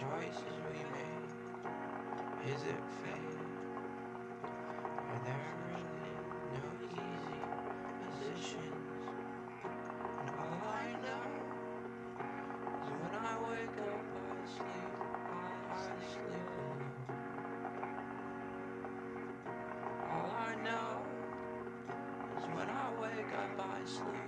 choices we made? Is it fate? Are there really no easy positions? And all I know is when I wake up, I sleep, I sleep alone. All I know is when I wake up, I sleep,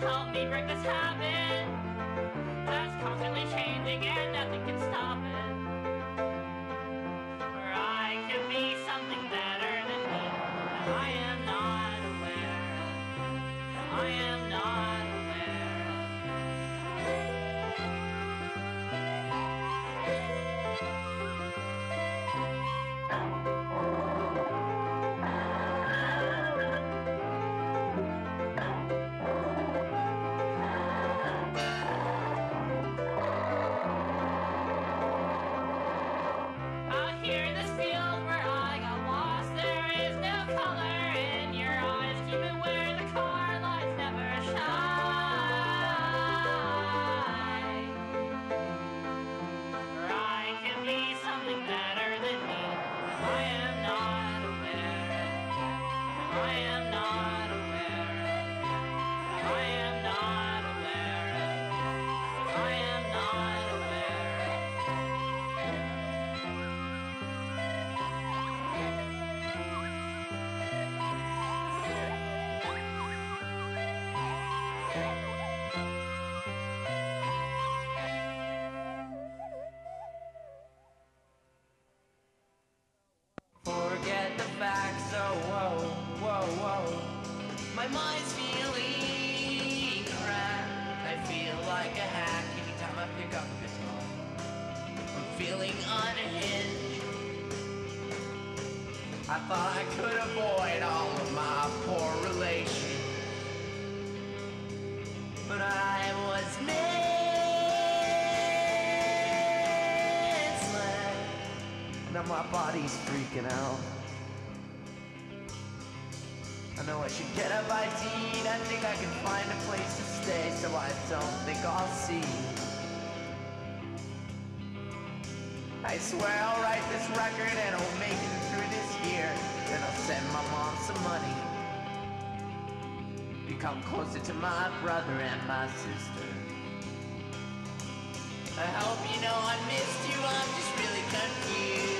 Help me break this habit my body's freaking out. I know I should get up I deed. I think I can find a place to stay, so I don't think I'll see. I swear I'll write this record and I'll make it through this year. Then I'll send my mom some money. Become closer to my brother and my sister. I hope you know I missed you, I'm just really confused.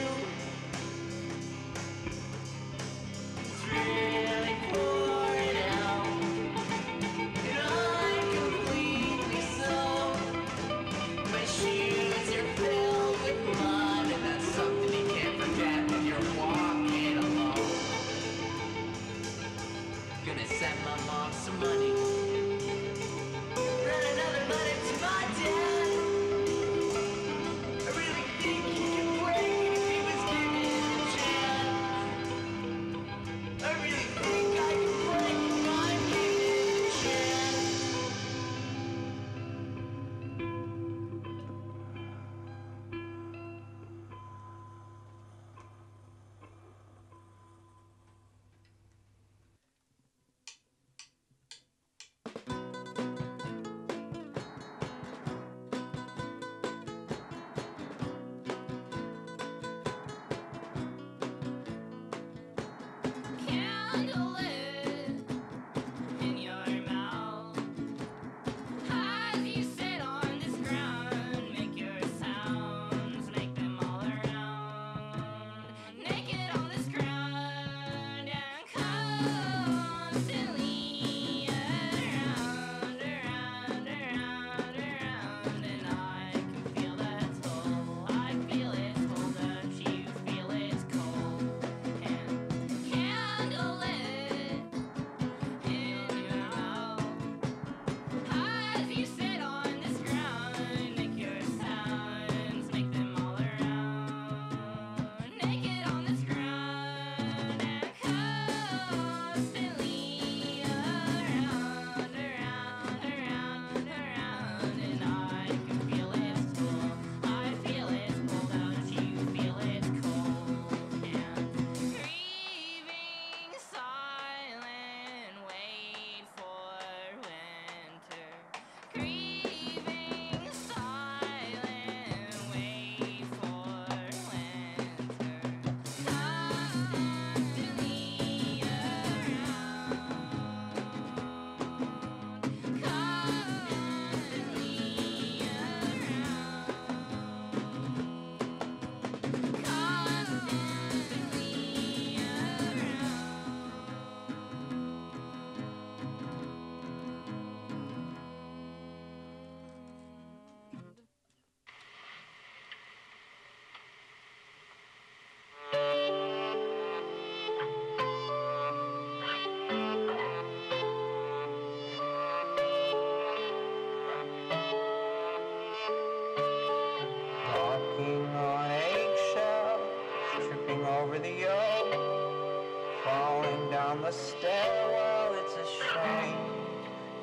Stairwell, it's a shame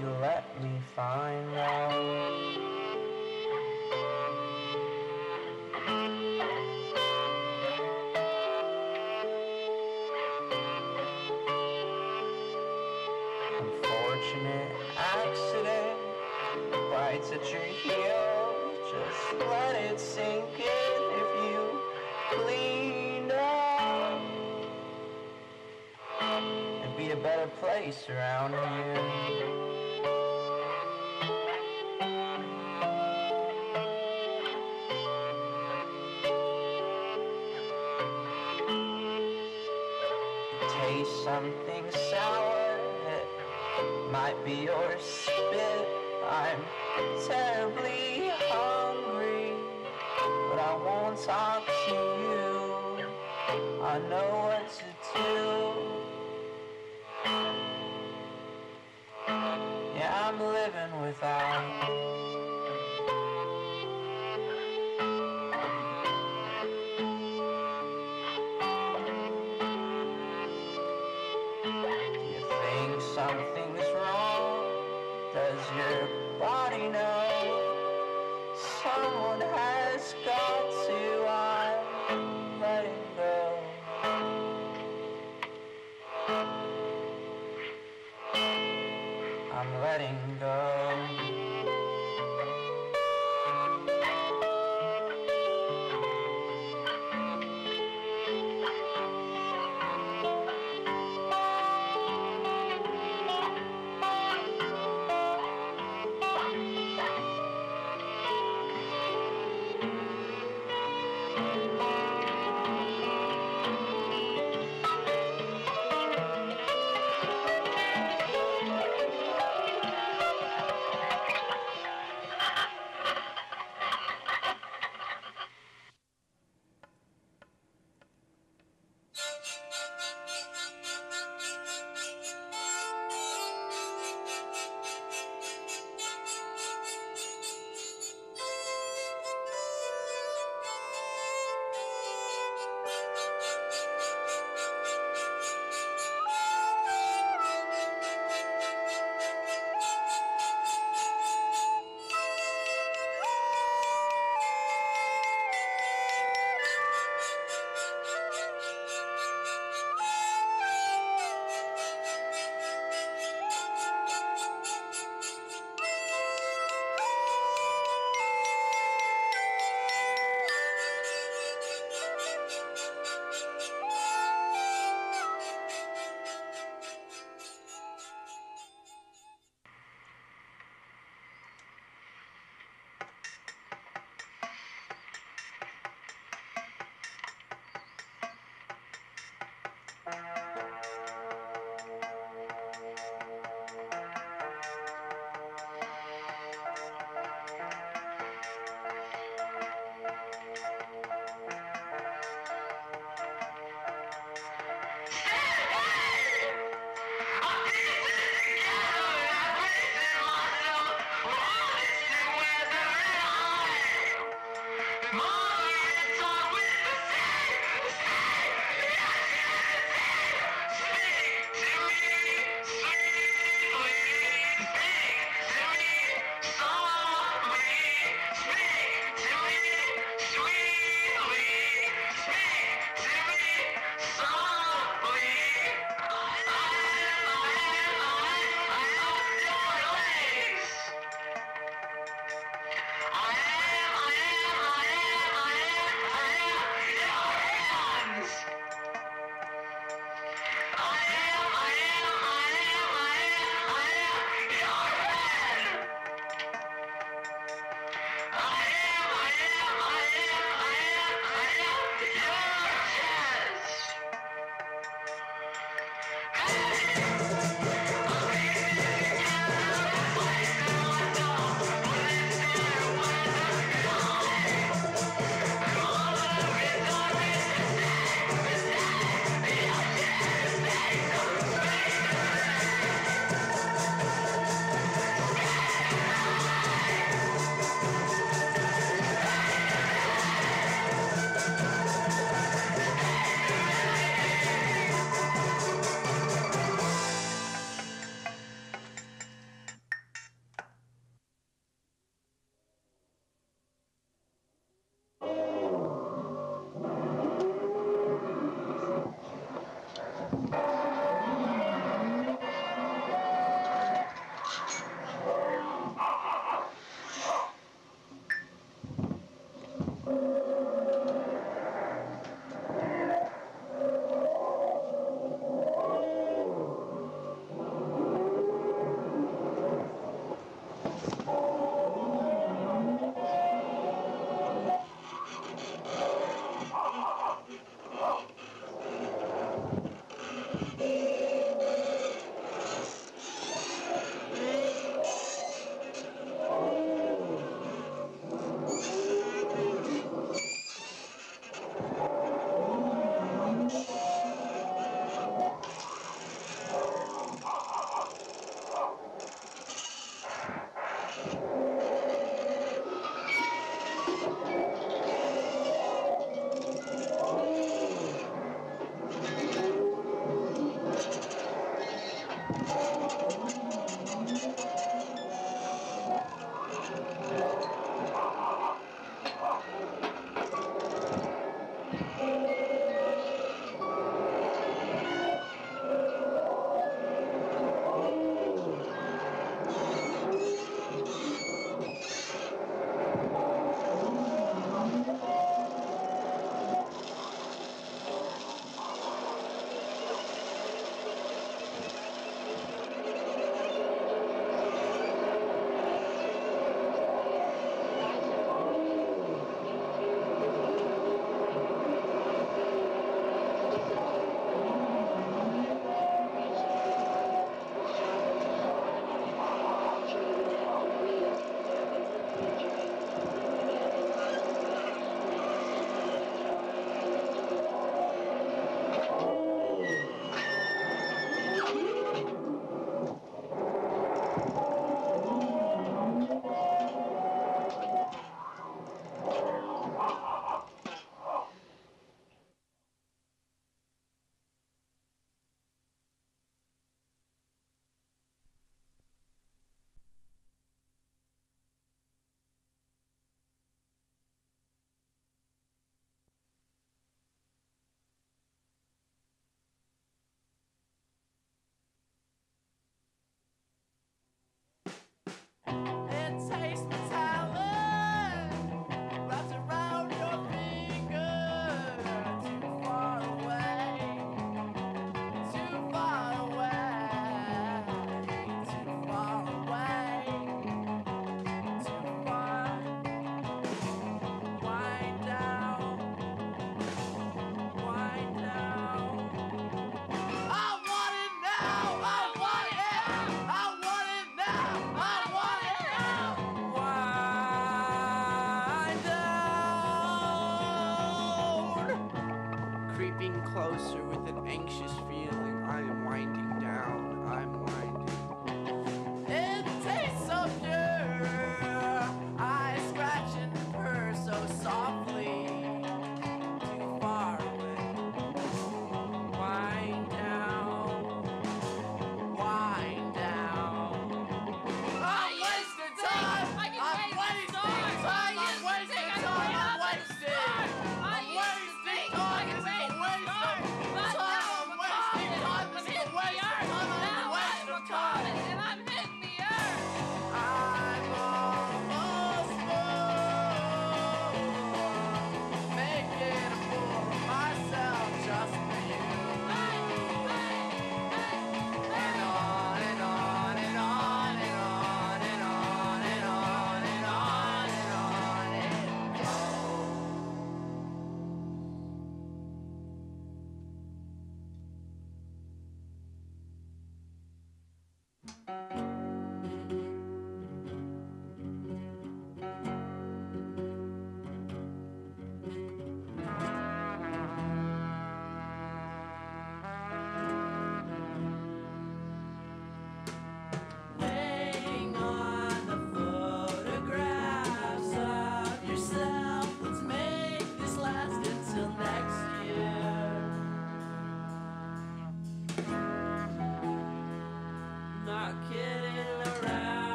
you let me find out. Unfortunate accident bites at your heel. Just let it sink in if you clean up. Better place around here. Taste something sour. It might be your spit. I'm terribly hungry, but I won't talk to you. I know what to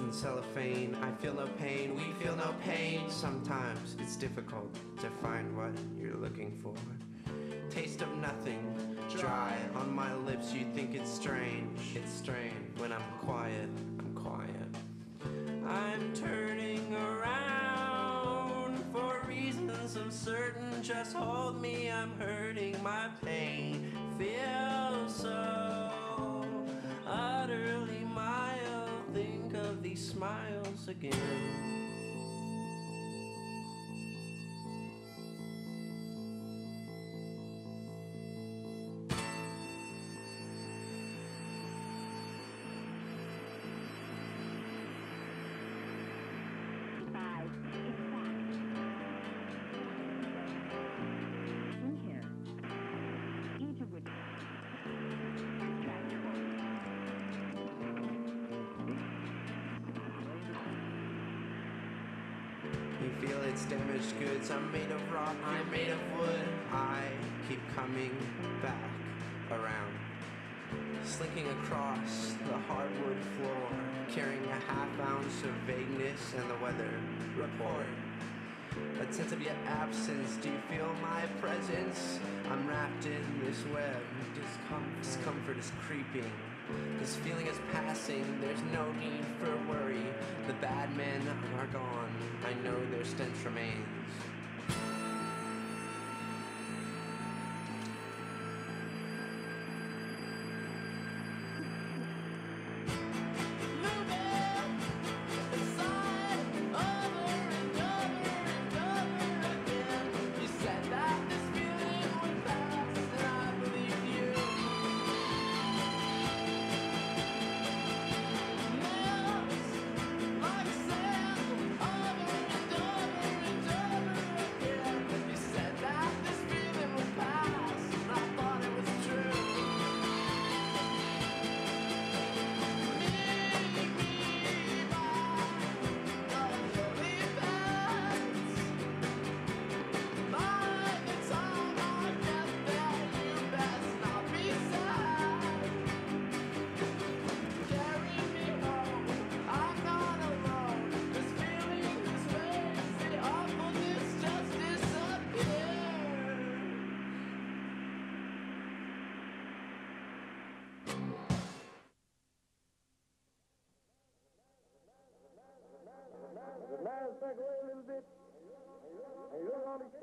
frozen cellophane. I feel no pain, we feel no pain. Sometimes it's difficult to find what you're looking for. Taste of nothing, dry on my lips. You think it's strange, it's strange. When I'm quiet. Again. Feel it's damaged goods. I'm made of rock, I'm made of wood. I keep coming back around. Slinking across the hardwood floor, carrying a half ounce of vagueness and the weather report. That sense of your absence, do you feel my presence? I'm wrapped in this web. Discomfort, discomfort is creeping This feeling is passing, there's no need for worry. The bad men are gone, I know their stench remains.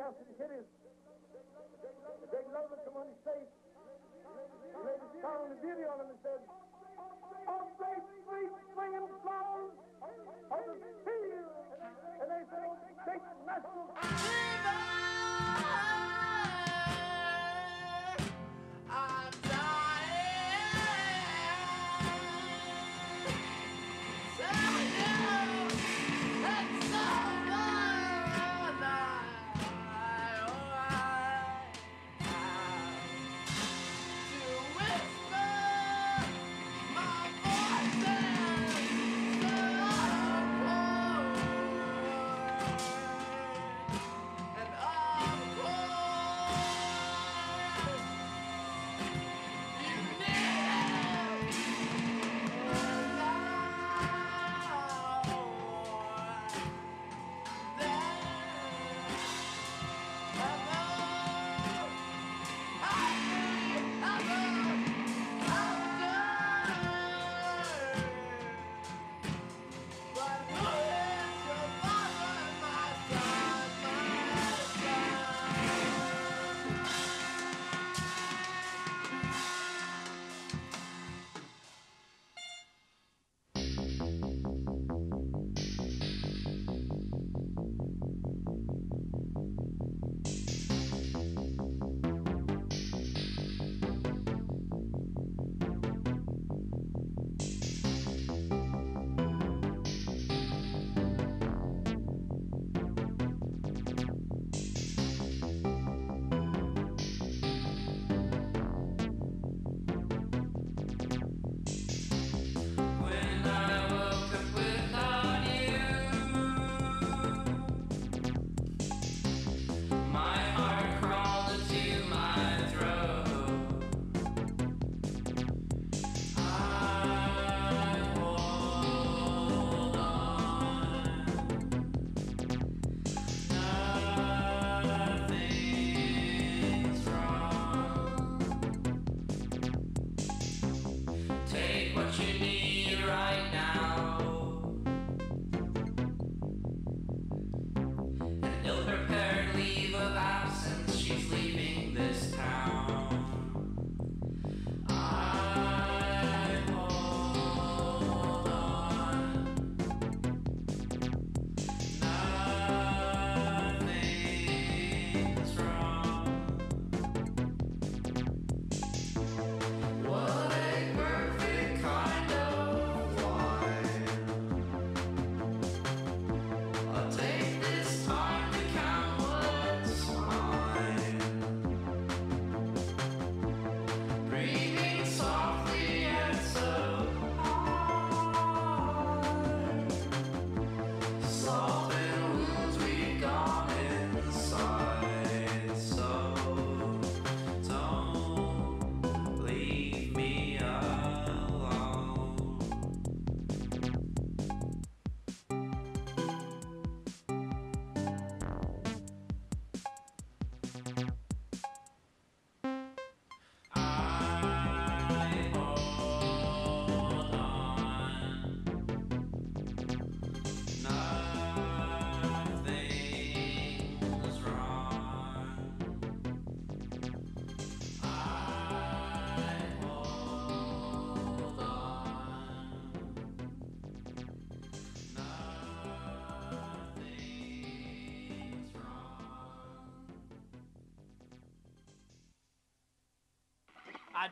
Look on his and hit his. The big lover come on his face. He laid his tongue on the beauty on him and said, Oh, great, sweet, swinging flowers of the field. And they said, Oh, great national.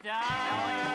I don't